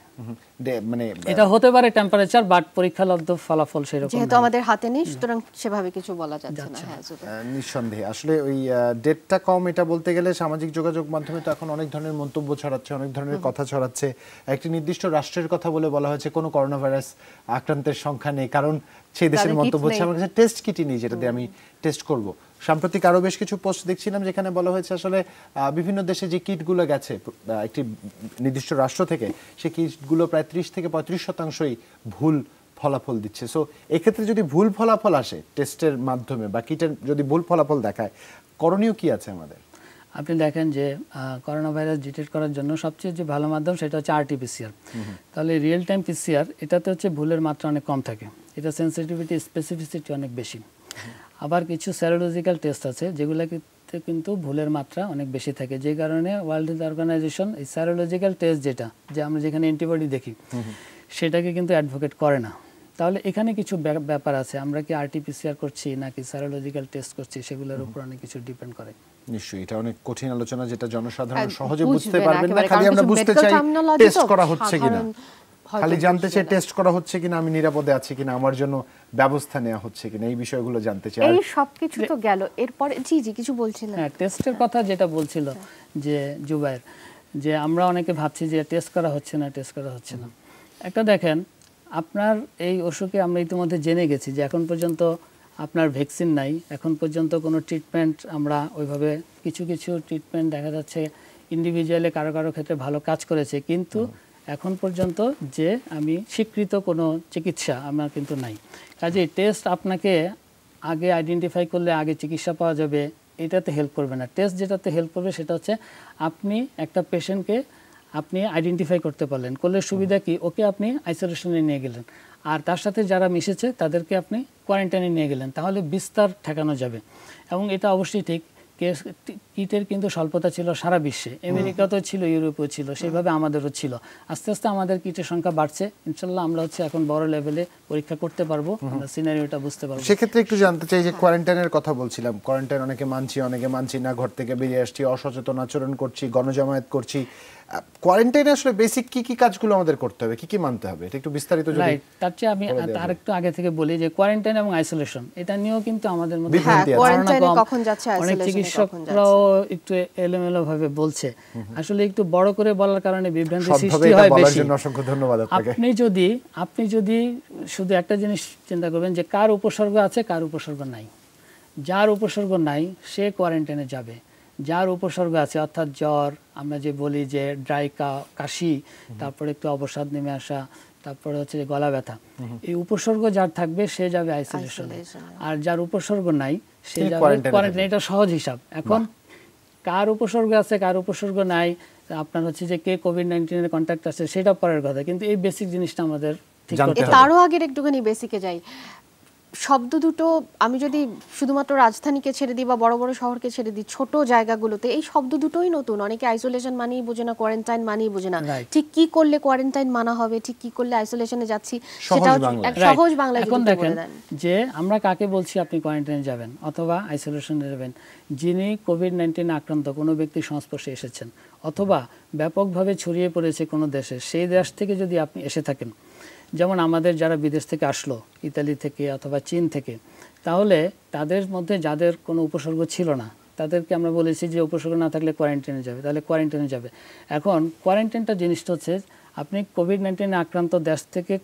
মানে এটা হতে পারে টেম্পারেচার বাট পরীক্ষালব্ধ ফলাফল সেরকম যেহেতু আমাদের হাতে নেই সুতরাং সেভাবে কিছু বলা যাচ্ছে না। হ্যাঁ। নিঃসন্দেহে। আসলে ওই ডেটটা কম এটা বলতে গেলে সামাজিক যোগাযোগ মাধ্যমে তো এখন অনেক ধরনের মন্তব্য ছড়াচ্ছে অনেক ধরনের কথা ছড়াচ্ছে। একটি নির্দিষ্ট রাষ্ট্রের কথা বলে বলা হয়েছে কোনো করোনা ভাইরাস আক্রান্তের সংখ্যা নেই। কারণ সেই দেশের মন্তব্য হচ্ছে আমার কাছে টেস্ট কিটই নেই যেটা দিয়ে আমি টেস্ট করব। সাম্প্রতিক আরও বেশ কিছু পোস্ট দেখছিলাম যেখানে বলা হয়েছে আসলে বিভিন্ন দেশে যে কিটগুলো গেছে একটি নির্দিষ্ট রাষ্ট্র থেকে সেই কিটগুলো প্রায় ত্রিশ থেকে পঁয়ত্রিশ শতাংশই ভুল ফলাফল দিচ্ছে। সো এক্ষেত্রে যদি ভুল ফলাফল আসে টেস্টের মাধ্যমে বা কিটের যদি ভুল ফলাফল দেখায় করণীয় কি আছে আমাদের? আপনি দেখেন যে করোনা ভাইরাস ডিটেক্ট করার জন্য সবচেয়ে যে ভালো মাধ্যম সেটা হচ্ছে আরটিপিসিআর। তাহলে রিয়েল টাইম পিসিআর, এটাতে হচ্ছে ভুলের মাত্রা অনেক কম থাকে। এটা সেন্সিটিভিটি স্পেসিফিসিটি অনেক বেশি। আবার কিছু স্যারোলজিক্যাল টেস্ট আছে যেগুলোতে কিন্তু ভুলের মাত্রা অনেক বেশি থাকে। যে কারণে ওয়ার্ল্ড হেলথ অর্গানাইজেশন এই স্যারোলজিক্যাল টেস্ট যেটা, যে আমরা যেখানে অ্যান্টিবডি দেখি, সেটাকে কিন্তু অ্যাডভোকেট করে না। তাহলে এখানে কিছু ব্যাপার আছে। আমরা কি আরটিপিসিআর করছি নাকি স্যারোলজিক্যাল টেস্ট করছি সেগুলোর উপর অনেক কিছু ডিপেন্ড করে। নিশ্চয়ই এটা অনেক কঠিন আলোচনা যেটা জনসাধারণ সহজে বুঝতে পারবেন না খালি আমরা বুঝতে চাই টেস্ট করা হচ্ছে কিনা। খালি জানতে চাই টেস্ট করা হচ্ছে কিনা আমি নিরাপদে আছি কিনা আমার জন্য ব্যবস্থা নেওয়া হচ্ছে কিনা এই বিষয়গুলো জানতে চাই। এই সবকিছু তো গেল। এরপরে জি জি কিছু বলছিলেন। হ্যাঁ টেস্টের কথা যেটা বলছিল যে জুবাইর যে আমরা অনেকে ভাবছি যে টেস্ট করা হচ্ছে না টেস্ট করা হচ্ছে না। একটা দেখেন আপনার এই অসুখে আমরা ইতিমধ্যে জেনে গেছি যে এখন পর্যন্ত আপনার ভ্যাকসিন নাই। এখন পর্যন্ত কোনো ট্রিটমেন্ট আমরা ওইভাবে কিছু কিছু ট্রিটমেন্ট দেখা যাচ্ছে ইন্ডিভিজুয়ালি কারও কারও ক্ষেত্রে ভালো কাজ করেছে। কিন্তু এখন পর্যন্ত যে আমি স্বীকৃত কোনো চিকিৎসা আমার কিন্তু নাই। কাজে টেস্ট আপনাকে আগে আইডেন্টিফাই করলে আগে চিকিৎসা পাওয়া যাবে এটাতে হেল্প করবে না। টেস্ট যেটাতে হেল্প করবে সেটা হচ্ছে আপনি একটা পেশেন্টকে আপনি আইডেন্টিফাই করতে পারলেন। করলে সুবিধা কি? ওকে আপনি আইসোলেশনে নিয়ে গেলেন। আর তার সাথে যারা মিশেছে, তাদেরকে আপনি কোয়ারেন্টাইনে নিয়ে গেলেন। তাহলে বিস্তার ঠেকানো যাবে। এবং এটা অবশ্যই ঠিক। কিটের কিন্তু স্বল্পতা ছিল সারা বিশ্বে। আমেরিকাতেও ছিল ইউরোপেও ছিল সেইভাবে আমাদেরও ছিল। আস্তে আস্তে আমাদের কিটের সংখ্যা বাড়ছে। ইনশাল্লাহ আমরা হচ্ছে এখন বড় লেভেলে পরীক্ষা করতে পারব আমরা সিনারিওটা বুঝতে পারব। সেক্ষেত্রে একটু জানতে চাই যে কোয়ারেন্টাইনের কথা বলছিলাম। কোয়ারেন্টাইন অনেকে মানছি অনেকে মানছি না ঘর থেকে বেরিয়ে আসছি অসচেতন আচরণ করছি গণজামায়াত করছি। কোয়ারেন্টাইনে আসলে বেসিক কি কি কাজগুলো আমাদের করতে হবে? কি কি মানতে হবে? এটা একটু বিস্তারিত যদি তার চেয়ে আমি তার একটু আগে থেকে বলি যে কোয়ারেন্টাইন এবং আইসোলেশন এটা নিয়েও কিন্তু আমাদের মধ্যে হ্যাঁ কখন যাচ্ছে অনেক চিকিৎসকরাও একটু এলোমেলো ভাবে বলছে আসলে একটু বড় করে বলার কারণে বিভ্রান্তি সৃষ্টি হয় বেশি। অসংখ্য ধন্যবাদ আপনাকে। আপনি যদি আপনি যদি শুধু একটা জিনিস চিন্তা করবেন যে কার উপসর্গ আছে কার উপসর্গ নাই। যার উপসর্গ নাই সে কোয়ারেন্টাইনে যাবে। যার উপসর্গ আছে অর্থাৎ জ্বর আমরা যে বলি যে ড্রাই কাশি তারপরে একটু অবসাদ নেমে আসা তারপরে হচ্ছে যে গলা ব্যথা। এই উপসর্গ যার থাকবে সে যাবে আইসোলেশনে আর যার উপসর্গ নাই সে যাবে কোয়ারেন্টাইন এটা সহজ হিসাব। এখন কার উপসর্গ আছে কার উপসর্গ নাই আপনার হচ্ছে যে কে কোভিড নাইন্টিনের কন্ট্যাক্ট আছে সেটা পরের কথা। কিন্তু এই বেসিক জিনিসটা আমাদের ঠিক জানতে করতে তারও আগের একটুখানি বেসিকে যাই। শব্দ দুটো আমি যদি শুধুমাত্র রাজধানীকে ছেড়ে দিই বা বড় বড় শহরকে ছেড়ে দিই ছোট জায়গাগুলোতে এই শব্দ দুটোই নতুন। অনেকে আইসোলেশন মানেই বোঝে না কোয়ারেন্টাইন মানেই বোঝে না। ঠিক কি করলে কোয়ারেন্টাইন মানা হবে ঠিক কি করলে আইসোলেশনে যাচ্ছি সেটাও এক সহজ বাংলায় এখন দেখেন যে আমরা কাকে বলছি আপনি কোয়ারেন্টাইনে যাবেন অথবা আইসোলেশনে যাবেন? যিনি কোভিড নাইন্টিন আক্রান্ত কোনো ব্যক্তির সংস্পর্শে এসেছেন অথবা ব্যাপকভাবে ছড়িয়ে পড়েছে কোনো দেশে সেই দেশ থেকে যদি আপনি এসে থাকেন যেমন আমাদের যারা বিদেশ থেকে আসলো, ইতালি থেকে অথবা চীন থেকে, তাহলে তাদের মধ্যে যাদের কোনো উপসর্গ ছিল না, তাদেরকে আমরা বলেছি যে উপসর্গ না থাকলে কোয়ারেন্টাইনে যাবে, তাহলে কোয়ারেন্টাইনে যাবে। এখন কোয়ারেন্টাইনটা জিনিসটা হচ্ছে, আপনি কোভিড নাইন্টিনে আক্রান্ত দেশ থেকে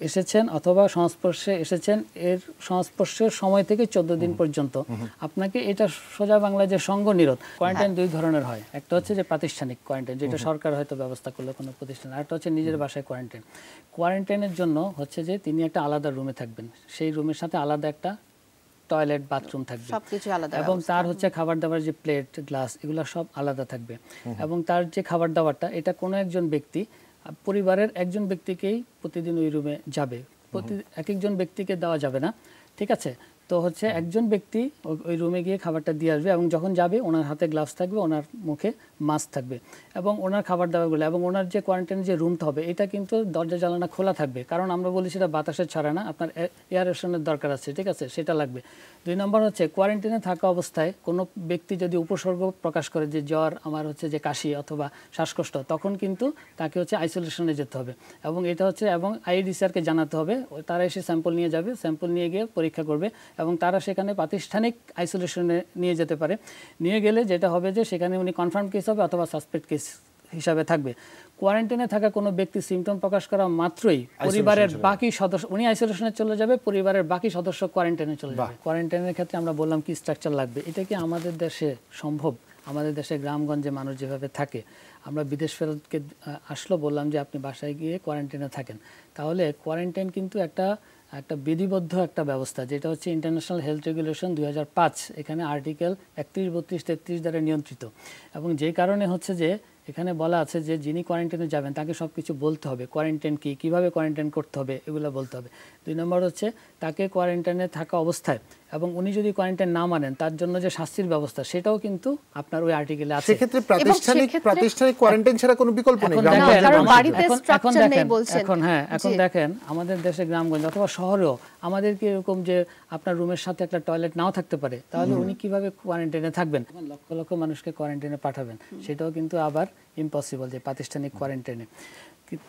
এসেছেন অথবা সংস্পর্শে এসেছেন এর সংস্পর্শের সময় থেকে চোদ্দ দিন পর্যন্ত। আপনাকে এটা সোজা বাংলায় যে সঙ্গ নিরোধ কোয়ারেন্টাইন দুই ধরনের হয়। একটা হচ্ছে যে প্রাতিষ্ঠানিক কোয়ারেন্টাইন যেটা সরকার হয়তো ব্যবস্থা করল কোনো প্রতিষ্ঠান। আরেকটা হচ্ছে নিজের বাসায় কোয়ারেন্টাইন কোয়ারেন্টাইনের জন্য হচ্ছে যে তিনি একটা আলাদা রুমে থাকবেন। সেই রুমের সাথে আলাদা একটা টয়লেট বাথরুম থাকবে। সবকিছু আলাদা এবং তার হচ্ছে খাবার দাবার যে প্লেট গ্লাস এগুলো সব আলাদা থাকবে। এবং তার যে খাবার দাবারটা এটা কোনো একজন ব্যক্তি পরিবারের একজন ব্যক্তিকেই প্রতিদিন ওই রুমে যাবে। প্রতি এক একজন ব্যক্তিকে দেওয়া যাবে না। ঠিক আছে? তো হচ্ছে একজন ব্যক্তি ওই রুমে গিয়ে খাবারটা দিয়ে আসবে এবং যখন যাবে ওনার হাতে গ্লাভস থাকবে, ওনার মুখে মাস্ক থাকবে এবং ওনার খাবার দাবারগুলো এবং ওনার যে কোয়ারেন্টাইন যে রুমটা হবে, এটা কিন্তু দরজা জ্বালানা খোলা থাকবে। কারণ আমরা বলি সেটা বাতাসের ছড়া না, আপনার এয়ারেশনের দরকার আছে, ঠিক আছে? সেটা লাগবে। দুই নম্বর হচ্ছে কোয়ারেন্টাইনে থাকা অবস্থায় কোনো ব্যক্তি যদি উপসর্গ প্রকাশ করে যে জ্বর, আমার হচ্ছে যে কাশি অথবা শ্বাসকষ্ট, তখন কিন্তু তাকে হচ্ছে আইসোলেশনে যেতে হবে এবং এটা হচ্ছে এবং আইডিসিআরকে জানাতে হবে। তারা এসে স্যাম্পল নিয়ে যাবে স্যাম্পল নিয়ে গিয়ে পরীক্ষা করবে এবং তারা সেখানে প্রাতিষ্ঠানিক আইসোলেশনে নিয়ে যেতে পারে। নিয়ে গেলে যেটা হবে যে সেখানে উনি কনফার্ম কেস হবে অথবা সাসপেক্ট কেস হিসাবে থাকবে। কোয়ারেন্টাইনে থাকা কোনো ব্যক্তি সিমটম প্রকাশ করা মাত্রই পরিবারের বাকি সদস্য উনি আইসোলেশনে চলে যাবে পরিবারের বাকি সদস্য কোয়ারেন্টাইনে চলে যাবে। কোয়ারেন্টাইনের ক্ষেত্রে আমরা বললাম কি স্ট্রাকচার লাগবে। এটা কি আমাদের দেশে সম্ভব? আমাদের দেশে গ্রামগঞ্জে মানুষ যেভাবে থাকে আমরা বিদেশ ফেরতকে আসলো বললাম যে আপনি বাসায় গিয়ে কোয়ারেন্টাইনে থাকেন। তাহলে কোয়ারেন্টাইন কিন্তু একটা একটা বিধিবদ্ধ একটা ব্যবস্থা, যেটা হচ্ছে ইন্টারন্যাশনাল হেলথ রেগুলেশন দু হাজার পাঁচ, এখানে আর্টিকেল একত্রিশ, বত্রিশ, তেত্রিশ দ্বারা নিয়ন্ত্রিত। এবং যে কারণে হচ্ছে যে এখানে বলা আছে যে যিনি কোয়ারেন্টাইনে যাবেন, তাকে সব কিছু বলতে হবে। কোয়ারেন্টাইন কী? কীভাবে কোয়ারেন্টাইন করতে হবে? এগুলো বলতে হবে। দুই নম্বর হচ্ছে, তাকে কোয়ারেন্টাইনে থাকা অবস্থায় এবং উনি যদি কোয়ারেন্টাইন না মানেন তার জন্য যে শাস্তির ব্যবস্থা সেটাও কিন্তু আপনার ওই আর্টিকেলে আছে। সেক্ষেত্রে প্রাতিষ্ঠানিক প্রাতিষ্ঠানিক কোয়ারেন্টাইন ছাড়া কোনো বিকল্প নেই এখন দেখেন, কারণ বাড়িতে জন্য। এখন- এখন নেই বলছেন। এখন হ্যাঁ এখন দেখেন আমাদের দেশে গ্রামগঞ্জ অথবা শহরেও আমাদের কি এরকম যে আপনার রুমের সাথে একটা টয়লেট নাও থাকতে পারে তাহলে উনি কীভাবে কোয়ারেন্টাইনে থাকবেন? লক্ষ লক্ষ মানুষকে কোয়ারেন্টাইনে পাঠাবেন। সেটাও কিন্তু আবার ইম্পসিবল যে প্রাতিষ্ঠানিক কোয়ারেন্টাইনে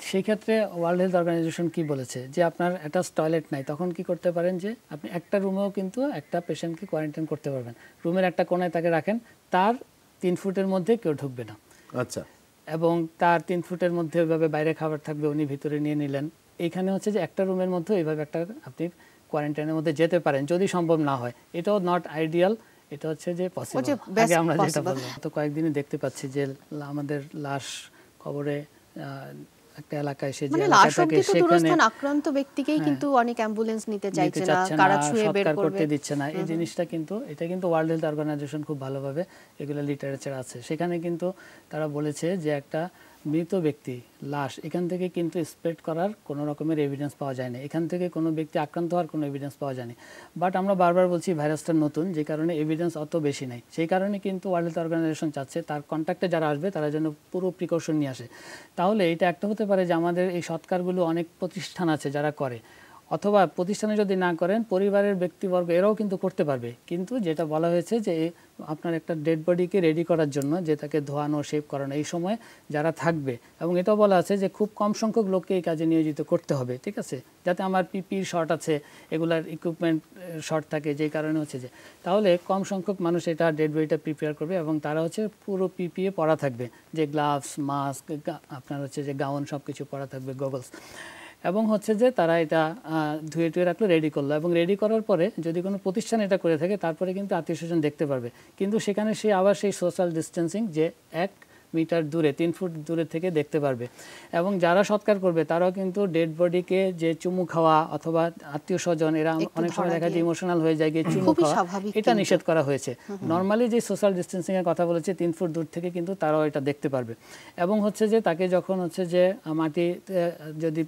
সেই ক্ষেত্রে ওয়ার্ল্ড হেলথ অর্গানাইজেশন কি বলেছে? যে আপনার একটা টয়লেট নাই তখন কি করতে পারেন যে আপনি একটা রুমেও কিন্তু একটা পেশেন্টকে কোয়ারেন্টাইন করতে পারবেন। রুমের একটা কোনায় তাকে রাখেন তার তিন ফুটের মধ্যে কেউ ঢুকবে না। আচ্ছা। এবং তার তিন ফুটের মধ্যে ওইভাবে বাইরে খাবার থাকবে উনি ভিতরে নিয়ে নিলেন। এইখানে হচ্ছে যে একটা রুমের মধ্যে এইভাবে একটা আপনি কোয়ারেন্টাইনের মধ্যে যেতে পারেন যদি সম্ভব না হয়। এটাও নট আইডিয়াল এটা হচ্ছে যে পসিবল আগে আমরা যেটা। বললাম তো কয়েকদিনই দেখতে পাচ্ছি যে আমাদের লাশ কবরে একটা এলাকায় সে যে মানে এলাকাটাকে সেখানে আক্রান্ত ব্যক্তিকেই কিন্তু অনেক অ্যাম্বুলেন্স নিতে চাইছে না কারা ছুঁয়ে বের করবে। করতে দিচ্ছে না। এই জিনিসটা কিন্তু এটা কিন্তু ওয়ার্ল্ড হেলথ অর্গানাইজেশন খুব ভালোভাবে এগুলো লিটারেচার আছে। সেখানে কিন্তু তারা বলেছে যে একটা মৃত ব্যক্তি, লাশ, এখান থেকে কিন্তু স্প্রেড করার কোনো রকমের এভিডেন্স পাওয়া যায় না এখান থেকে কোনো ব্যক্তি আক্রান্ত হওয়ার কোনো এভিডেন্স পাওয়া যায়নি। বাট আমরা বারবার বলছি ভাইরাসটা নতুন, যে কারণে এভিডেন্স অত বেশি নাই। সেই কারণে কিন্তু ওয়ার্ল্ড হেলথ অর্গানাইজেশন চাচ্ছে তার কন্ট্যাক্টে যারা আসবে, তারা যেন পুরো প্রিকশন নিয়ে আসে। তাহলে এটা একটা হতে পারে যে আমাদের এই সৎকারগুলো অনেক প্রতিষ্ঠান আছে যারা করে। অথবা প্রতিষ্ঠানে যদি না করেন, পরিবারের ব্যক্তিবর্গ এরাও কিন্তু করতে পারবে। কিন্তু যেটা বলা হয়েছে যে আপনার একটা ডেড বডিকে রেডি করার জন্য, যে তাকে ধোয়ানো শেপ করানো, এই সময় যারা থাকবে। এবং এটাও বলা আছে যে, খুব কম সংখ্যক লোককে এই কাজে নিয়োজিত করতে হবে, ঠিক আছে? যাতে আমার পিপির শর্ট আছে, এগুলার ইকুইপমেন্ট শর্ট থাকে, যেই কারণে হচ্ছে যে, তাহলে কম সংখ্যক মানুষ এটা ডেড বডিটা প্রিপেয়ার করবে এবং তারা হচ্ছে পুরো পিপিএ পরা থাকবে। যে গ্লাভস মাস্ক আপনার হচ্ছে যে গাউন সব কিছু পরা থাকবে গগলস এবং হচ্ছে যে তারা এটা ধুয়ে টুয়ে রাখল রেডি করল এবং রেডি করার পরে যদি কোনো প্রতিষ্ঠান এটা করে থাকে তারপরে কিন্তু আত্মীয় স্বজন দেখতে পারবে। কিন্তু সেখানে সে আবার সেই সোশ্যাল ডিস্টেন্সিং যে এক মিটার দূরে তিন ফুট দূরে থেকে দেখতে পারবে। এবং যারা সৎকার করবে তারাও কিন্তু ডেড বডিকে যে চুমু খাওয়া অথবা আত্মীয় স্বজন এরা অনেক সময় দেখা যায় ইমোশনাল হয়ে যায় গিয়ে চুমু খাওয়া। এটা নিষেধ করা হয়েছে। নর্মালি যে সোশ্যাল ডিস্টেন্সিং এর কথা বলেছে তিন ফুট দূর থেকে কিন্তু তারাও এটা দেখতে পারবে। এবং হচ্ছে যে তাকে যখন হচ্ছে যে মাটিতে যদি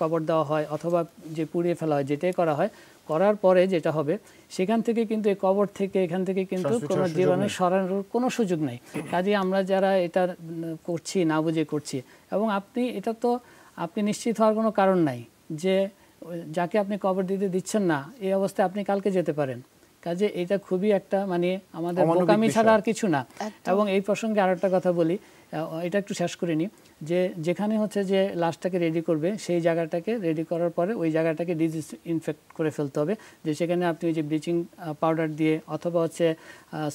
কবর দেওয়া হয় অথবা যে পুড়িয়ে ফেলা হয় যেটাই করা হয় করার পরে যেটা হবে সেখান থেকে কিন্তু এই কবর থেকে এখান থেকে কিন্তু কোনো জীবাণু সরানোর কোনো সুযোগ নেই। কাজে আমরা যারা এটা করছি না বুঝে করছি এবং আপনি এটা তো আপনি নিশ্চিত হওয়ার কোনো কারণ নাই যে যাকে আপনি কবর দিতে দিচ্ছেন না এই অবস্থায় আপনি কালকে যেতে পারেন। কাজে এটা খুবই একটা মানে আমাদের বোকামি ছাড়া আর কিছু না। এবং এই প্রসঙ্গে আর একটা কথা বলি এটা একটু শেষ করে নিই যে যেখানে হচ্ছে যে লাশটাকে রেডি করবে, সেই জায়গাটাকে রেডি করার পরে ওই জায়গাটাকে ডিজিজ ইনফেক্ট করে ফেলতে হবে। যে সেখানে আপনি ওই যে ব্লিচিং পাউডার দিয়ে অথবা হচ্ছে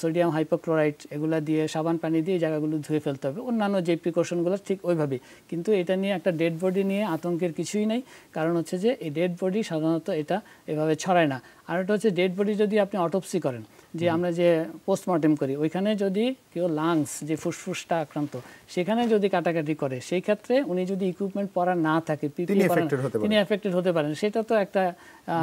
সোডিয়াম হাইপোক্লোরাইড এগুলো দিয়ে সাবান পানি দিয়ে জায়গাগুলো ধুয়ে ফেলতে হবে। অন্যান্য যে প্রিকশনগুলো ঠিক ওইভাবেই। কিন্তু এটা নিয়ে একটা ডেড বডি নিয়ে আতঙ্কের কিছুই নেই। কারণ হচ্ছে যে এই ডেড বডি সাধারণত এটা এভাবে ছড়ায় না। আর এটা হচ্ছে ডেড বডি যদি আপনি অটোপসি করেন যে আমরা যে পোস্টমর্টেম করি ওইখানে যদি কেউ লাংস যে ফুসফুসটা আক্রান্ত সেখানে যদি কাটাকাটি করে সেই ক্ষেত্রে উনি যদি ইকুইপমেন্ট পরা না থাকে তিনি এফেক্টেড হতে পারেন। সেটা তো একটা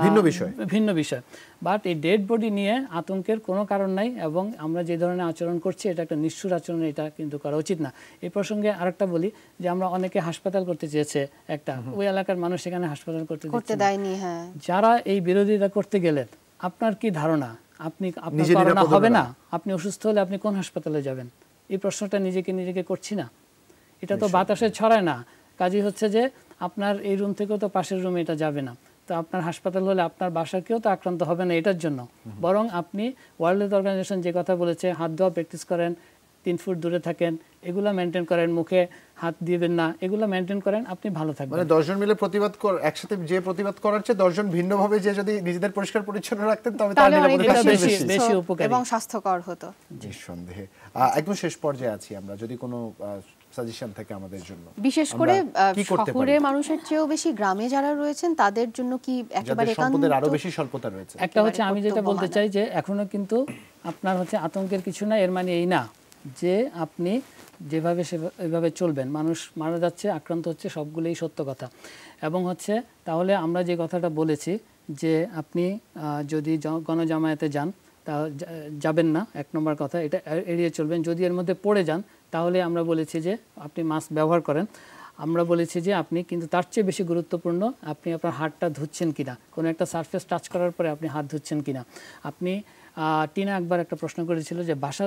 ভিন্ন বিষয়। ভিন্ন বিষয়। বাট এই ডেড বডি নিয়ে আতঙ্কের কোনো কারণ নাই এবং আমরা যে ধরনের আচরণ করছি এটা একটা নিষ্ঠুর আচরণ এটা কিন্তু করা উচিত না। এই প্রসঙ্গে আরেকটা বলি যে আমরা অনেকে হাসপাতাল করতে চেয়েছে একটা ওই এলাকার মানুষ সেখানে হাসপাতাল করতে হ্যাঁ। যারা এই বিরোধিতা করতে গেলেন আপনার কি ধারণা? আপনি আপনার হবে না? আপনি অসুস্থ হলে আপনি কোন হাসপাতালে যাবেন? এই প্রশ্নটা নিজেকে নিজেকে করছি না। এটা তো বাতাসে ছড়ায় না। কাজই হচ্ছে যে আপনার এই রুম থেকেও তো পাশের রুমে এটা যাবে না। তো আপনার হাসপাতাল হলে আপনার বাসার কেউ তো আক্রান্ত হবে না এটার জন্য। বরং আপনি ওয়ার্ল্ড হেলথ অর্গানাইজেশন যে কথা বলেছে হাত ধোয়া প্র্যাকটিস করেন তিন ফুট দূরে থাকেন এগুলা মেনটেন করেন মুখে হাত দিবেন না এগুলা মেনটেন করেন আপনি ভালো থাকবেন। মানে দশজন মিলে প্রতিবাদ কর একসাথে যে প্রতিবাদ করার চেয়ে দশজন ভিন্নভাবে যে যদি নিজেদের পরিষ্কার পরিচ্ছন্ন রাখতেন তবে তার তাহলে নিরাপত্তা বেশি বেশি- উপকারী। এবং স্বাস্থ্যকর হতো। নিঃসন্দেহে। একদম শেষ পর্যায়ে আছি আমরা যদি কোনো সাজেশন থাকে আমাদের জন্য। বিশেষ করে শহরের মানুষের চেয়েও বেশি গ্রামে যারা রয়েছেন তাদের জন্য কি একেবারে সম্পদের আরও বেশি স্বল্পতা রয়েছে। একটা হচ্ছে আমি যেটা বলতে চাই যে এখনও কিন্তু আপনার হচ্ছে আতঙ্কের কিছু না এর মানে এই না। যে আপনি যেভাবে সেভাবে চলবেন, মানুষ মারা যাচ্ছে, আক্রান্ত হচ্ছে, সবগুলোই সত্য কথা। এবং হচ্ছে, তাহলে আমরা যে কথাটা বলেছি যে আপনি যদি গণজামায়াতে যান, তা যাবেন না, এক নম্বর কথা, এটা এড়িয়ে চলবেন। যদি এর মধ্যে পড়ে যান, তাহলে আমরা বলেছি যে আপনি মাস্ক ব্যবহার করেন। আমরা বলেছি যে আপনি কিন্তু তার চেয়ে বেশি গুরুত্বপূর্ণ, আপনি আপনার হাতটা ধুচ্ছেন কিনা, কোনো একটা সারফেস টাচ করার পরে আপনি হাত ধুচ্ছেন কিনা। আপনি টিনা একবার একটা প্রশ্ন করেছিল যে বাসা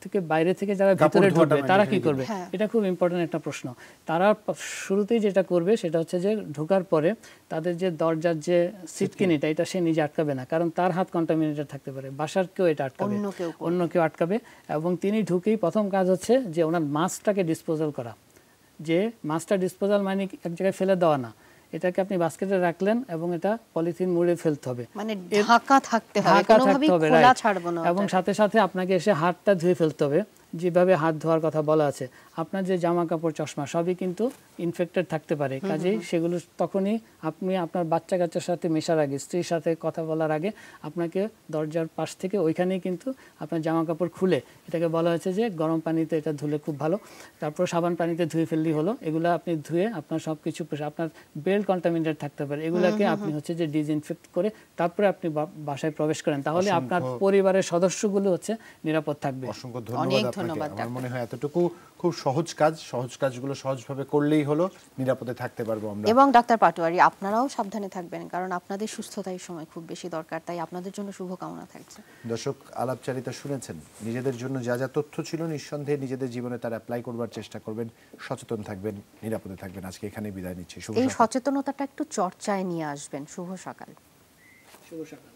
থেকে বাইরে থেকে যারা ভিতরে ঢুকবে তারা কি করবে? হ্যাঁ। এটা খুব ইম্পর্টেন্ট একটা প্রশ্ন। তারা শুরুতেই যেটা করবে সেটা হচ্ছে যে ঢোকার পরে তাদের যে দরজার যে সিটকিনিটা এটা সে নিজে আটকাবে না। কারণ তার হাত কন্টামিনেটেড থাকতে পারে। বাসার কেউ এটা আটকাবে। অন্য কেউ আটকাবে। এবং তিনি ঢুকেই প্রথম কাজ হচ্ছে যে ওনার মাছটাকে ডিসপোজাল করা। যে মাছটা ডিসপোজাল মানে এক জায়গায় ফেলে দেওয়া না। এটাকে আপনি বাস্কেটে রাখলেন এবং এটা পলিথিন মুড়ে ফেলতে হবে। মানে ঢাকা থাকতে হবে ঢাকা থাকতে এবং সাথে সাথে আপনাকে এসে হাতটা ধুয়ে ফেলতে হবে যেভাবে হাত ধোয়ার কথা বলা আছে। আপনার যে জামা কাপড় চশমা সবই কিন্তু ইনফেক্টেড থাকতে পারে। কাজেই সেগুলো তখনই আপনি আপনার বাচ্চা কাচ্চার সাথে মেশার আগে স্ত্রীর সাথে কথা বলার আগে আপনাকে দরজার পাশ থেকে ওইখানেই কিন্তু আপনার জামা কাপড় খুলে। এটাকে বলা হয়েছে যে গরম পানিতে এটা ধুলে খুব ভালো। তারপর সাবান পানিতে ধুয়ে ফেললেই হলো। এগুলো আপনি ধুয়ে আপনার সব কিছু আপনার বেল কন্টামিনেটেড থাকতে পারে। এগুলাকে আপনি হচ্ছে যে ডিসইনফেক্ট করে তারপরে আপনি বা- বাসায় প্রবেশ করেন। তাহলে আপনার পরিবারের সদস্যগুলো হচ্ছে নিরাপদ থাকবে। অসংখ্য অনেক ধন্যবাদ আপনাকে আমার মনে হয় এতটুকু খুব সহজ কাজ সহজ কাজগুলো সহজভাবে করলেই হলো নিরাপদে থাকতে পারব আমরা। এবং ডাক্তার পাটোয়ারি আপনারাও সাবধানে থাকবেন কারণ আপনাদের সুস্থতা এই সময় খুব বেশি দরকার তাই আপনাদের জন্য শুভকামনা থাকছে। দর্শক আলাপচারিতা শুনেছেন। নিজেদের জন্য যা যা তথ্য ছিল নিঃসন্দেহে নিজেদের জীবনে তারা অ্যাপ্লাই করবার চেষ্টা করবেন সচেতন থাকবেন নিরাপদে থাকবেন। আজকে এখানে বিদায় নিচ্ছি। শুভ এই সচেতনতাটা একটু চর্চায় নিয়ে আসবেন। শুভ সকাল। শুভ সকাল।